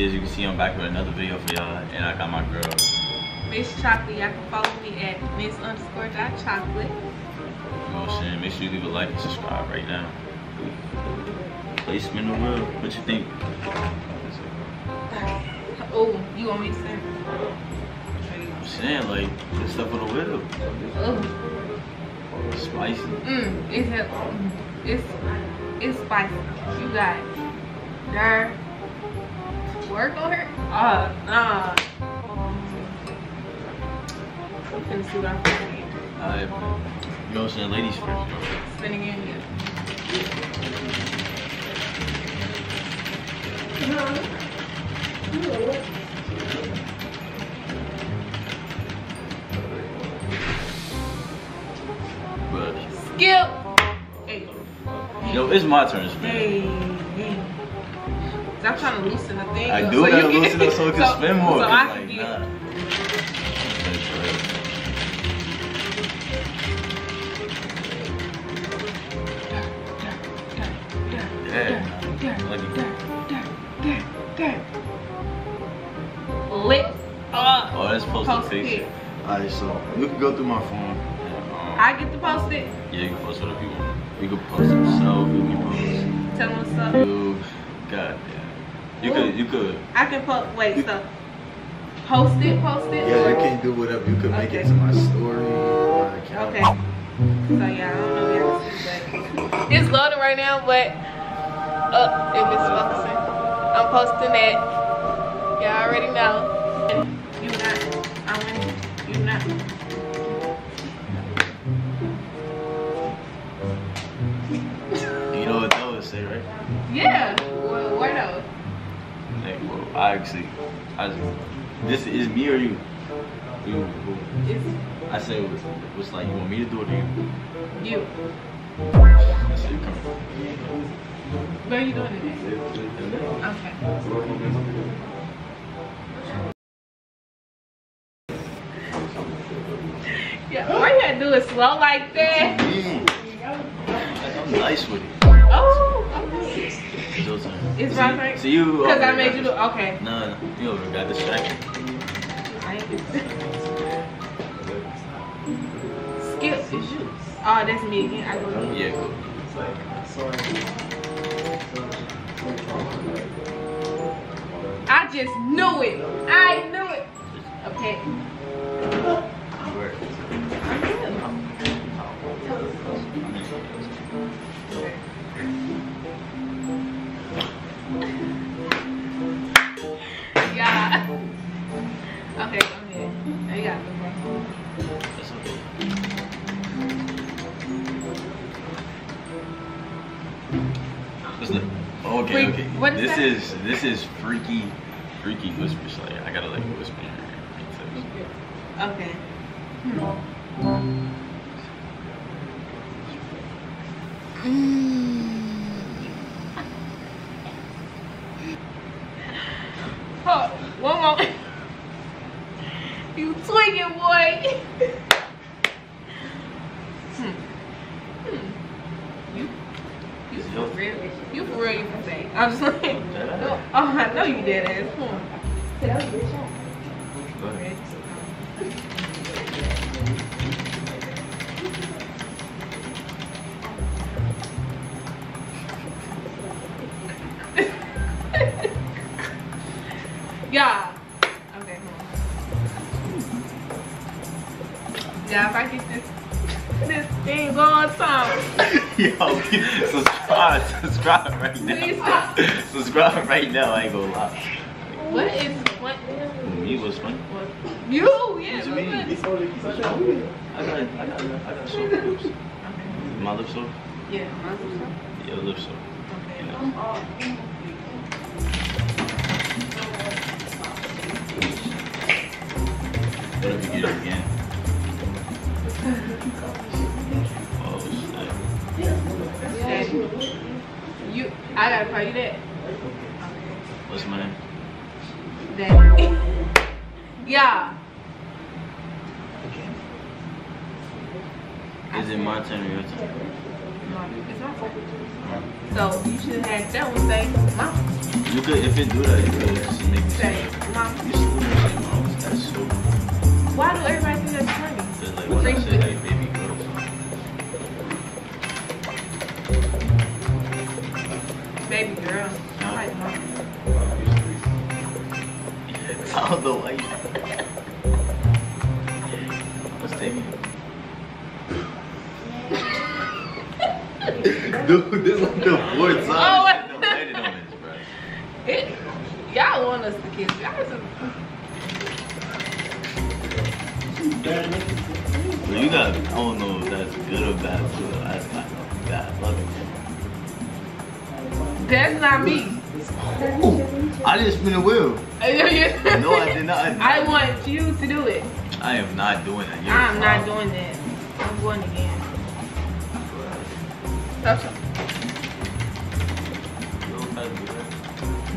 What's up? It's your boy TC. As you can see, I'm back with another video for y'all, and I got my girl. Miss Chocolate. Y'all can follow me at Miss underscore dot chocolate. You know what I'm saying? Make sure you leave a like and subscribe right now. Play in the world. What you think? Oh, you want me to sing? I'm saying like good stuff on the wheel. Oh, Spicy. mm, it's it's it's spicy. You got there. Work on her? Ah, nah. I'm finna see what I'm finna Alright, you know what I'm saying? Ladies first. Spinning in here. But Skip. Hey. you know, it's my turn to spin. Hey. Hey. I'm trying to loosen the thing. I up do so gotta you loosen up so it can spin more. So 'cause, I like, can get. nah. Yeah. Like Lit up. Oh, that's supposed Post to taste it. it. Alright, so you can go through my phone. and, um, I get to post it. Yeah, you can post whatever you want. You can post yourself, you can post Tell them what's up. you. God damn. You could, you could. I can post. Wait, so post it, post it. Yeah, you can do whatever. You can make it to my story, my account. Okay. So yeah, I don't know if y'all see, but it's loading right now. But uh, if it's focusing, I'm posting that. Y'all already know. You not. I'm in. You not. You know what those say, right? Yeah. I actually, I just, this is me or you. You. who? I say, what's, what's like, you want me to do it or you? you. I say, you come. Where are you doing it? Okay. Yeah. Why you gotta do it slow like that? Mm. I'm nice with it. Oh. okay. It's your turn. It's my turn? See you. Because I made you do. Okay. No, no, you already got distracted. I ain't Skip. It's you. Oh, that's me again. I go. Yeah, cool. I just knew it. I knew it. Okay. This is this is freaky, freaky whispers. Like I gotta like whisper. Okay. Oh, one more. You tweaking, boy. Hmm. Hmm. You, you for real? You for real? You can say. I'm just like, oh, I know you did ass. Go ahead. Yeah. Thing on. Yo, subscribe, subscribe right Please now. subscribe right now. I ain't gonna lie. What is what? Me was funny. You, yeah. What you mean? what- I got, I got, I got soap lips. Okay. My lip soap. Yeah, mine's also- Yeah, lip soap. Okay. You know. What if you get it again? I gotta call you that. What's my name? Daddy. yeah. Is it my turn or your turn? It's my fault. So you should have had that one say, Mom. You could, if it do that, you could just make me Say, Mom. you still say, mom, y'all want us to kiss. Y'all just, But you got, I don't know if that's good or bad, too. Of. Love it. that's not me. Ooh, I didn't spin the wheel. No, I did not. I want you to do it. I am not doing that. You're I'm not doing that. I'm going again. Stop.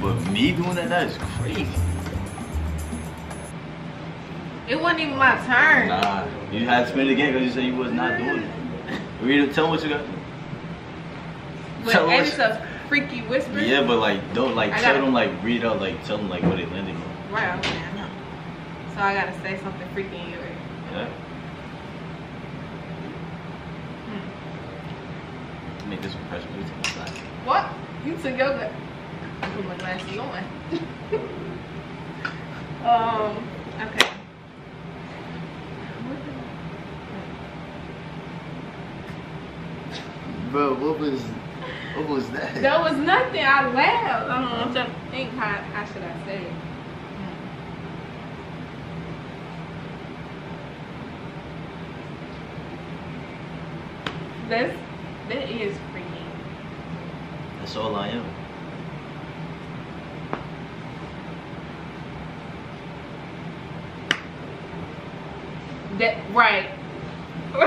But me doing that, that is crazy. It wasn't even my turn. Nah, you had to spin it again because you said you was not doing it. It. Tell them what you got. But Tell and it's a freaky whisper. Yeah, but like don't like I tell gotta- them like read out like tell them like what it landed on. Right, okay, I know. So I gotta say something freaky in your ear. Yeah. Hmm. Make this impression. Me take my. What? You took your put my glasses on. um, okay. Bro, what was what was that? There was nothing. I laughed. I don't know. I'm trying to think how, how should I say it? That's, that is freaky. That's all I am. That, right.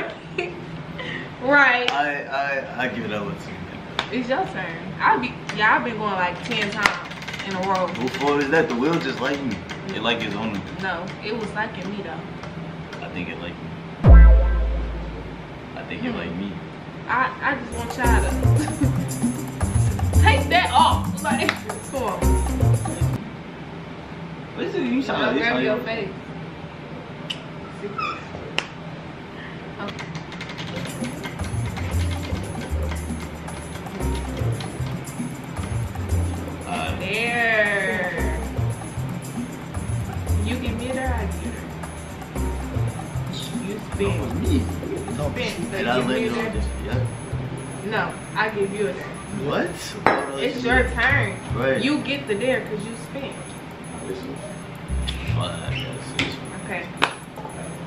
right. I I I give it over to you. It's your turn. I'll be, yeah, I've been going like 10 times in a row. Who fault is that? The wheel just like me. It like its own. No, it was liking me though. I think it like me. I think it hmm. like me. I, I just want y'all to take that off. Like, come on. Listen, you like this. grab your face. What? It's your turn. Right. You get the dare because you spin.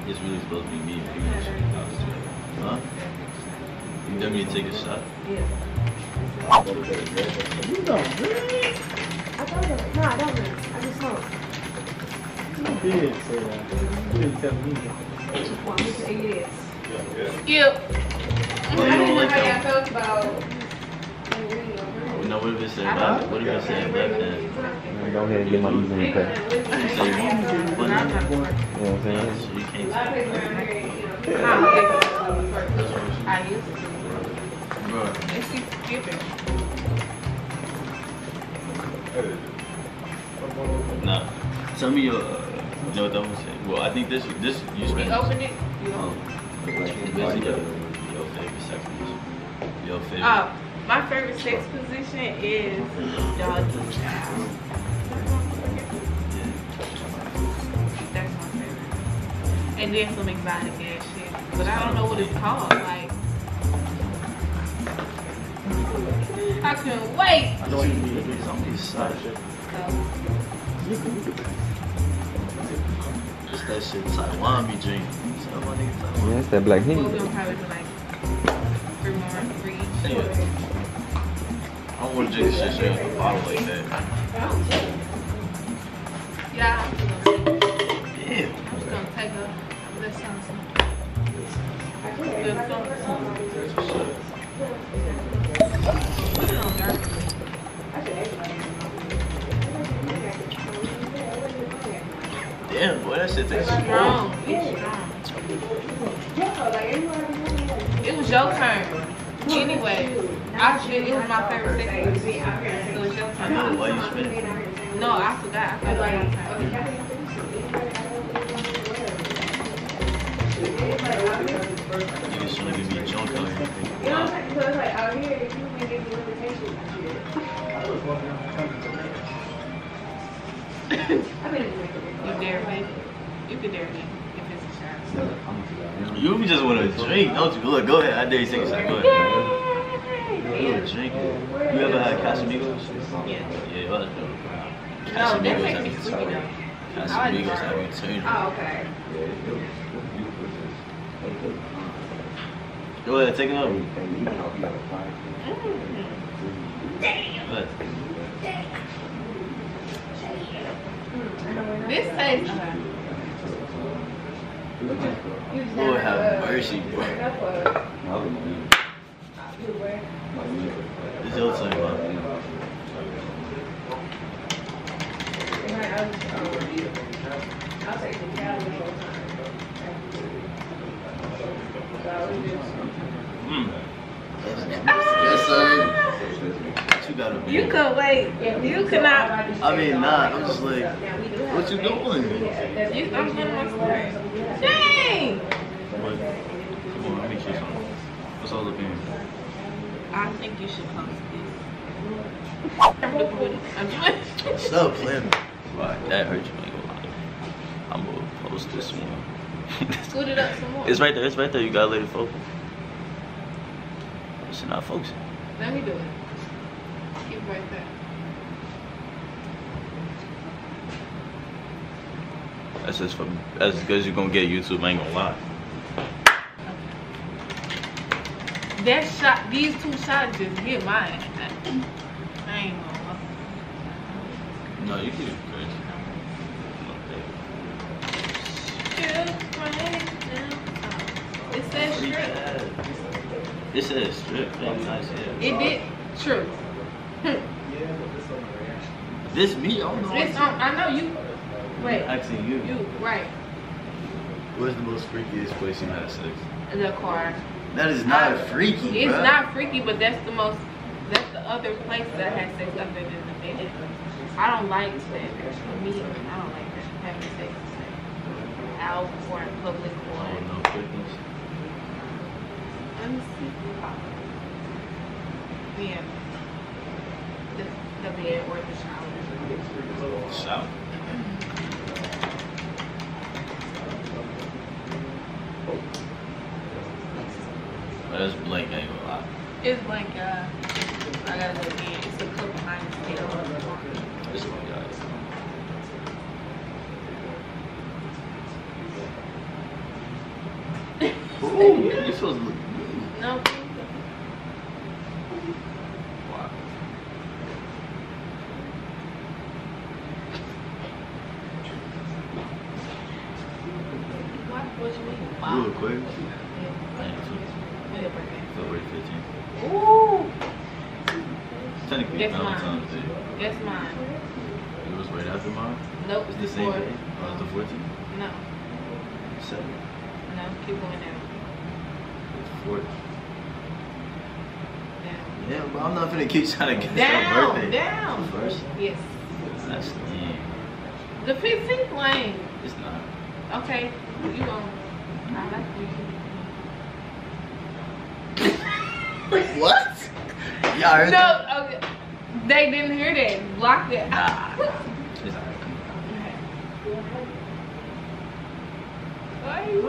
It's really supposed to be me. Huh? You dare me to take a shot? Yeah. You don't really? I don't know. No, I don't know. I just know. You did say that. You didn't tell me that. Well, I'm gonna say yes. Skip. Yeah, you I don't didn't know how y'all felt about. No, what if it said I left? What if it said left hand? Man, Go ahead and get my easy cut. You want me to? But I'm not You know what I'm saying? So you can't. I used to. Bro, And she's nah. Tell me your. Uh, you know what that one say? Well, I think this this you You spent. open it. You Um, open this is your, your favorite sex position. Your favorite. Oh, my favorite sex position is doggy style. And then some exotic ass shit. But I don't know what it's called. Like, I couldn't wait. I know what you mean. It's only such. So, It's that shit Taiwan be drinking. So my nigga Yeah, it's that black we'll heat. probably do like three more, three each. Yeah. I don't want to drink this shit straight out the bottle like that. Damn, boy, that shit tastes Strong. strong. It's strong. It was your turn. Anyway, I spent, it was my favorite sex movie. So it's your I turn. know why you spent it. No, I forgot. I forgot. Niggas trying to give me a junk out here. You dare me? You can dare me if it's a shot. You just want to drink, don't you? Look, go ahead. I dare you take a shot. Go ahead. You ever drink? You ever had Casamigos? Yeah. Yeah, well, No, that Casamigos makes have me sleepy turning. though. Casamigos have you turning. Oh, okay. Go ahead, take it over. Go ahead. This tastes. Lord have mercy, bro. It's your turn, bro. Mm. Yes, sir. What you gotta? You could wait. You cannot. I mean, nah. I'm just like, what you doing? You, I'm doing my story. Dang! Come on, come on, let me choose something. What's all the opinion? I think you should post this. I'm doing. Stop playing. Right, that hurt you. I ain't gonna. I'm gonna post this one. Scoot it up some more. It's right there. It's right there. You gotta let it focus. It's not focusing. Let me do it. Right there. That's just for as good as you're gonna get YouTube. I ain't gonna lie. That shot, these two shots just hit mine. I ain't gonna lie. No, you can. It says strip. It says strip. Very nice. Yeah. It did. True. This me? I don't know. It's on. Uh, I know you. Wait. Actually, you. You right. Where's the most freakiest place you had sex? In the car. That is not I- freaky. It's bruh. not freaky, but that's the most. That's the other place that I had sex other than the bed. I don't like that. For me, I don't like that. Having sex out or in public or. Oh no, freakiness. Let me see. Yeah. The, the bed or the shower. Shout. But that's blank, I ain't gonna. It's like uh, I gotta go again. It's a clip behind the tail. This one, guys. Ooh, you supposed to look mean. No. Wow. What? What you mean? You Wow. look quick. Yeah. Thank you. When your birthday? February 15th. Ooh. Technically, Guess Valentine's mine. Day. Guess mine. It was right after mine. Nope. It's the same before. day. Oh, it's the 14th. No. Seven. No. Keep going down. It's the 4th. Down. Yeah, but I'm not gonna keep trying to guess Down. her birthday. Down. down. First. Yes. That's lame. The 15th lane. It's not. Okay. You on. I you. What? Yeah, I heard that. No, okay. They didn't hear that. Block it. Nah. It's alright. Come on. Why are you